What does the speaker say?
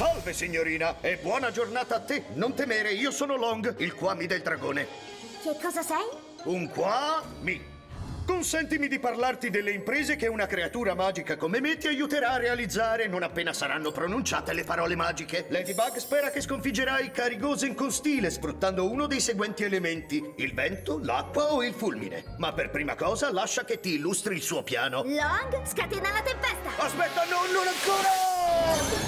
Salve signorina e buona giornata a te. Non temere, io sono Long, il Kwami del dragone. Che cosa sei? Un Kwami. Consentimi di parlarti delle imprese che una creatura magica come me ti aiuterà a realizzare non appena saranno pronunciate le parole magiche. Ladybug spera che sconfiggerai Carigosen con stile sfruttando uno dei seguenti elementi: il vento, l'acqua o il fulmine. Ma per prima cosa lascia che ti illustri il suo piano. Long, scatena la tempesta! Aspetta, no, non ancora!